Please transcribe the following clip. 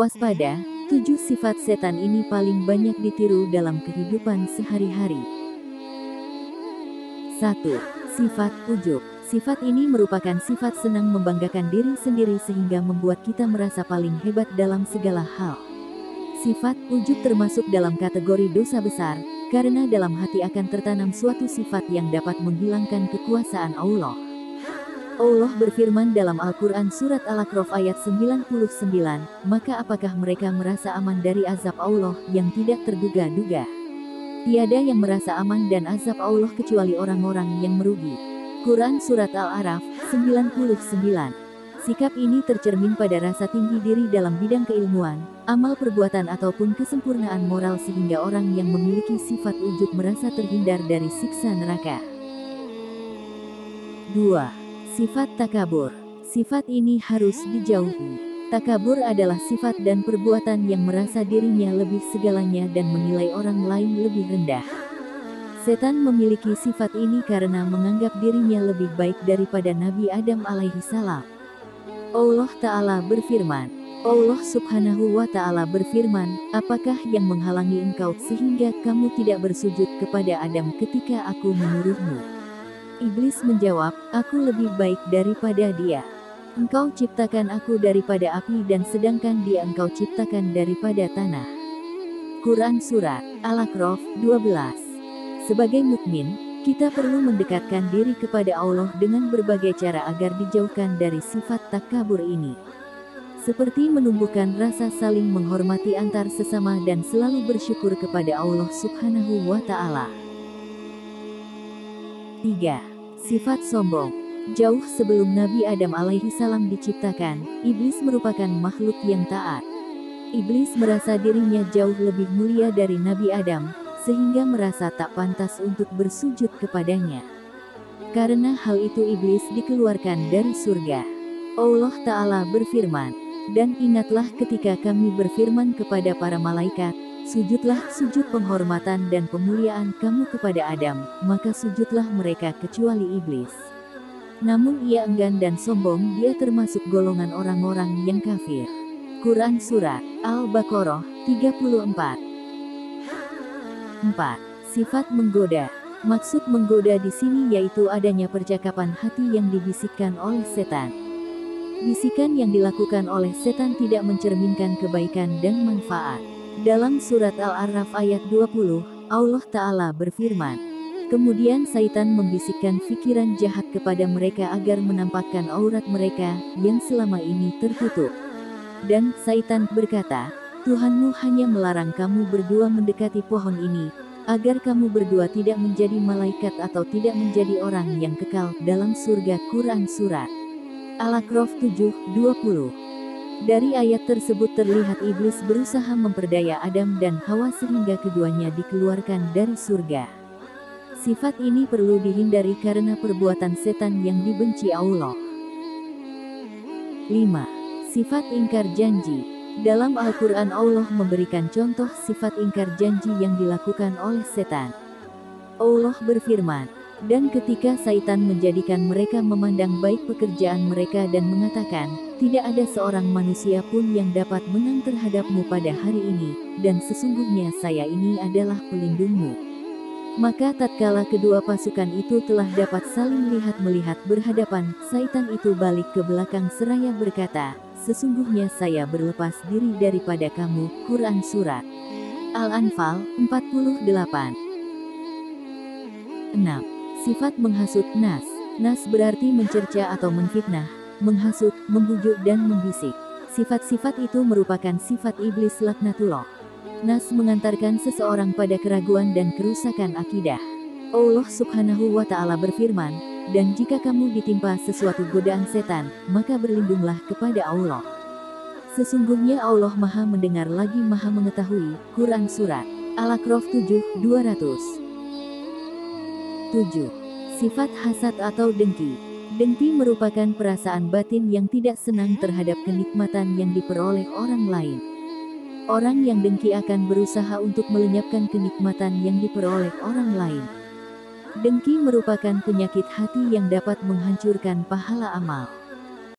Waspada, tujuh sifat setan ini paling banyak ditiru dalam kehidupan sehari-hari. 1. Sifat ujub. Sifat ini merupakan sifat senang membanggakan diri sendiri sehingga membuat kita merasa paling hebat dalam segala hal. Sifat ujub termasuk dalam kategori dosa besar, karena dalam hati akan tertanam suatu sifat yang dapat menghilangkan kekuasaan Allah. Allah berfirman dalam Al-Quran Surat Al-Aqraf ayat 99, maka apakah mereka merasa aman dari azab Allah yang tidak terduga-duga? Tiada yang merasa aman dan azab Allah kecuali orang-orang yang merugi. Quran Surat Al-Araf, 99. Sikap ini tercermin pada rasa tinggi diri dalam bidang keilmuan, amal perbuatan ataupun kesempurnaan moral sehingga orang yang memiliki sifat ujub merasa terhindar dari siksa neraka. 2. Sifat takabur. Sifat ini harus dijauhi. Takabur adalah sifat dan perbuatan yang merasa dirinya lebih segalanya dan menilai orang lain lebih rendah. Setan memiliki sifat ini karena menganggap dirinya lebih baik daripada Nabi Adam alaihi salam. Allah Ta'ala berfirman, Allah Subhanahu wa Ta'ala berfirman, "Apakah yang menghalangi engkau sehingga kamu tidak bersujud kepada Adam ketika aku menyuruhmu?" Iblis menjawab, "Aku lebih baik daripada dia. Engkau ciptakan aku daripada api dan sedangkan dia engkau ciptakan daripada tanah." Quran Surat Al-Aqraf 12 sebagai mukmin, kita perlu mendekatkan diri kepada Allah dengan berbagai cara agar dijauhkan dari sifat takabur ini. Seperti menumbuhkan rasa saling menghormati antar sesama dan selalu bersyukur kepada Allah Subhanahu wa taala. 3. Sifat sombong. Jauh sebelum Nabi Adam alaihi salam diciptakan, iblis merupakan makhluk yang taat. Iblis merasa dirinya jauh lebih mulia dari Nabi Adam, sehingga merasa tak pantas untuk bersujud kepadanya. Karena hal itu iblis dikeluarkan dari surga. Allah Ta'ala berfirman, dan ingatlah ketika kami berfirman kepada para malaikat, sujudlah sujud penghormatan dan pemuliaan kamu kepada Adam, maka sujudlah mereka kecuali iblis. Namun ia enggan dan sombong dia termasuk golongan orang-orang yang kafir. Quran Surat Al-Baqarah 34 4. Sifat menggoda. Maksud menggoda di sini yaitu adanya percakapan hati yang dibisikkan oleh setan. Bisikan yang dilakukan oleh setan tidak mencerminkan kebaikan dan manfaat. Dalam surat Al-Araf ayat 20, Allah Ta'ala berfirman, Kemudian Saitan membisikkan pikiran jahat kepada mereka agar menampakkan aurat mereka yang selama ini tertutup. Dan Saitan berkata, Tuhanmu hanya melarang kamu berdua mendekati pohon ini, agar kamu berdua tidak menjadi malaikat atau tidak menjadi orang yang kekal dalam surga Quran Surat Al-Aqraf 7, 20. Dari ayat tersebut terlihat iblis berusaha memperdaya Adam dan Hawa sehingga keduanya dikeluarkan dari surga. Sifat ini perlu dihindari karena perbuatan setan yang dibenci Allah. 5. Sifat ingkar janji dalam Al-Quran Allah memberikan contoh sifat ingkar janji yang dilakukan oleh setan. Allah berfirman, dan ketika Saitan menjadikan mereka memandang baik pekerjaan mereka dan mengatakan, tidak ada seorang manusia pun yang dapat menang terhadapmu pada hari ini, dan sesungguhnya saya ini adalah pelindungmu. Maka tatkala kedua pasukan itu telah dapat saling lihat-melihat berhadapan, Saitan itu balik ke belakang seraya berkata, Sesungguhnya saya berlepas diri daripada kamu. Quran Surat Al-Anfal 48 6. Sifat menghasut nas. Nas berarti mencerca atau menfitnah, menghasut, membujuk dan membisik. Sifat-sifat itu merupakan sifat iblis laknatullah. Nas mengantarkan seseorang pada keraguan dan kerusakan akidah. Allah subhanahu wa ta'ala berfirman, dan jika kamu ditimpa sesuatu godaan setan, maka berlindunglah kepada Allah. Sesungguhnya Allah maha mendengar lagi maha mengetahui. Quran Surat Al-Aqraf 7, 200 7. Sifat hasad atau dengki Dengki merupakan perasaan batin yang tidak senang terhadap kenikmatan yang diperoleh orang lain. Orang yang dengki akan berusaha untuk melenyapkan kenikmatan yang diperoleh orang lain. Dengki merupakan penyakit hati yang dapat menghancurkan pahala amal.